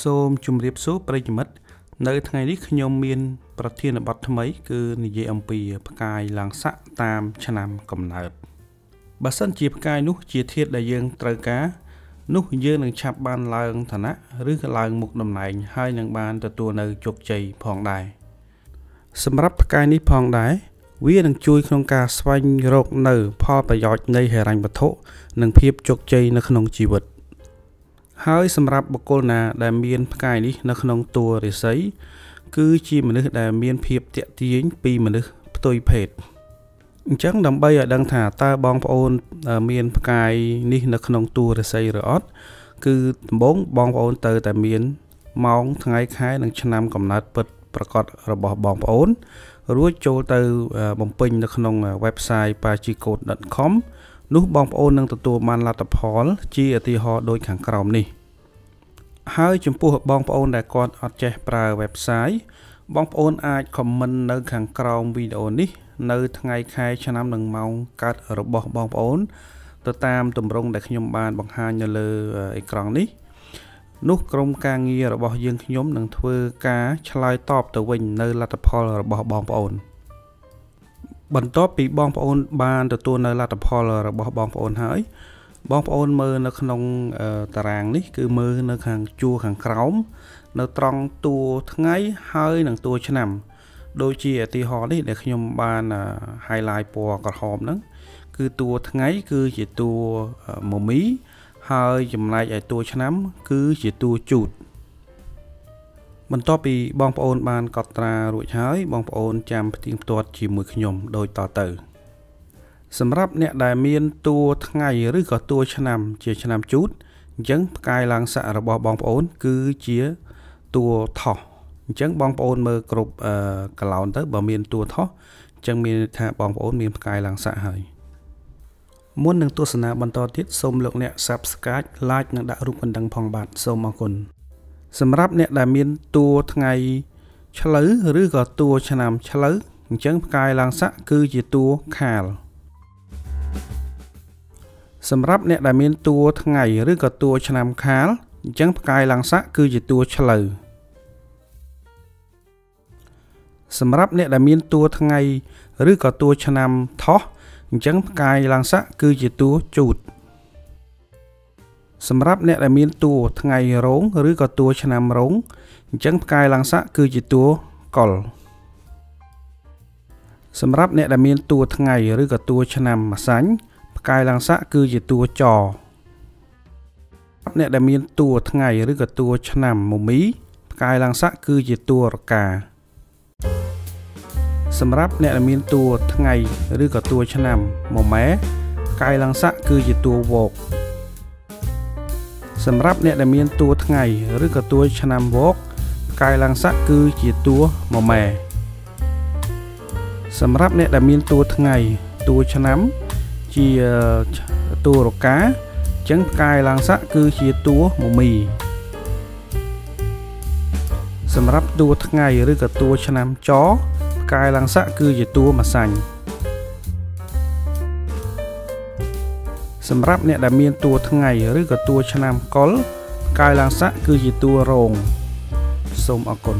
សូមជម្រាបសួរប្រិយមិត្តនៅថ្ងៃនេះខ្ញុំមាន ប្រធានបទថ្មី គឺនិយាយអំពីផ្កាយឡើងស័កតាមឆ្នាំកំណើតបើសិនជាផ្កាយនោះជាធាតុដែលយើងត្រូវការនោះយើងនឹងឆាប់បានឡើងឋានៈឬក៏ឡើងមុខតំណែងហើយនឹងបានទទួលនៅជោគជ័យផងដែរសម្រាប់ផ្កាយនេះផងដែរវានឹងជួយក្នុងការស្វែងរកនៅ ផលប្រយោជន៍នៃហិរញ្ញវត្ថុនិងភាពជោគជ័យនៅក្នុងជីវិត ហើយសម្រាប់បុគ្គលណាដែលមានផ្កាយនេះនៅក្នុងតួរិស័យគឺជាមនុស្សដែលមានភាពតាក់ទាញពីមនុស្សផ្ទុយភេទអញ្ចឹងដើម្បីឲ្យដឹងថាតើបងប្អូនមានផ្កាយនេះនៅក្នុងតួរិស័យឬអត់គឺដំបូងបងប្អូនទៅតែមានម៉ោងថ្ងៃខែនិងឆ្នាំកំណើតពិតប្រកបរបស់បងប្អូន រួចចូលទៅបំពេញនៅក្នុង website pachicode.com នោះបងប្អូននឹងទទួលបានលទ្ធផល ជាឧទាហរណ៍ដូចខាងក្រោមនេះ ហើយចំពោះបងប្អូនដែលគាត់អត់ចេះប្រើ website បងប្អូនអាច comment នៅ ខាងក្រោមវីដេអូនេះ នៅ ថ្ងៃខែឆ្នាំនិងម៉ោងកើតរបស់បងប្អូន ទៅតាមទម្រង់ដែលខ្ញុំបានបង្ហាញនៅលើអេក្រង់នេះនោះក្រុមការងាររបស់យើងខ្ញុំនឹងធ្វើការឆ្លើយតបទៅវិញនៅលទ្ធផលរបស់បងប្អូន បន្ទាប់ពីបងប្អូន បានទទួលនៅលទ្ធផលរបស់បងប្អូនហើយ បងប្អូនមើលនៅក្នុងតារាងនេះ គឺមើលនៅខាងជួរខាងក្រោមនៅត្រង់តួថ្ងៃហើយនិងតួឆ្នាំ ដូចជាឧទាហរណ៍នេះដែលខ្ញុំបាន highlight ពណ៌ក្រហមហ្នឹងគឺតួថ្ងៃគឺជាតួមមី ហើយចំណែកឯតួឆ្នាំ គឺជាតួជូតបន្ទាប់ពីបងប្អូនបានកត់ត្រារួចហើយបងប្អូនចាំផ្ទៀងផ្ទាត់ជាមួយខ្ញុំដូចតទៅ សម្រាប់អ្នកដែលមានតួថ្ងៃឬក៏តួឆ្នាំជាឆ្នាំជូតអញ្ចឹងផ្កាយឡើងស័ករបស់បងប្អូន គឺជាតួថោះអញ្ចឹងបងប្អូនមើលគ្រប់អឺកឡោនទៅបើមានតួថោះអញ្ចឹងមានថាបងប្អូនមានផ្កាយឡើងស័កហើយមុននឹងទស្សនាបន្តទៀតសូមលោកអ្នក Subscribe Like និងដាក់រូបកណ្ដឹងផងបាទសូមអរគុណសម្រាប់អ្នកដែលមានតួថ្ងៃឆ្លូវឬក៏តួឆ្នាំឆ្លូវអញ្ចឹងផ្កាយឡើងស័កគឺជាតួខាល សម្រាប់អ្នកដែលមានតួថ្ងៃឬក៏តួឆ្នាំខាលអញ្ចឹងផ្កាយឡើងស័កគឺជាតួឆ្លូវសម្រាប់អ្នកដែលមានតួថ្ងៃឬក៏តួឆ្នាំថោះអញ្ចឹងផ្កាយឡើងស័កគឺជាតួជូតសម្រាប់អ្នកដែលមានតួថ្ងៃរោងឬក៏តួឆ្នាំរោងអញ្ចឹងផ្កាយឡើងស័កគឺជាតួកុលសម្រាប់អ្នកដែលមានតួថ្ងៃឬក៏តួឆ្នាំម្សាញ់ ផ្កាយឡើងស័កគឺជាតួចអ្នកដែលមានតួថ្ងៃឬក៏តួឆ្នាំមមីផ្កាយឡើងស័កគឺជាតួរកា សម្រាប់អ្នកដែលមានតួថ្ងៃឬក៏តួឆ្នាំមម៉ែផ្កាយឡើងស័កគឺជាតួវោកសម្រាប់អ្នកដែលមានតួថ្ងៃឬក៏តួឆ្នាំវោកផ្កាយឡើងស័កគឺជាតួមម៉ែសម្រាប់អ្នកដែលមានតួថ្ងៃតួឆ្នាំ ជាតួរកាអញ្ចឹងផ្កាយឡើងស័កគឺជាតួមមី សម្រាប់តួថ្ងៃឬក៏តួឆ្នាំចផ្កាយឡើងស័កគឺជាតួម្សាញ់សម្រាប់អ្នកដែលមានតួថ្ងៃឬក៏តួឆ្នាំកុលផ្កាយឡើងស័កគឺជាតួរោងសូមអរគុណ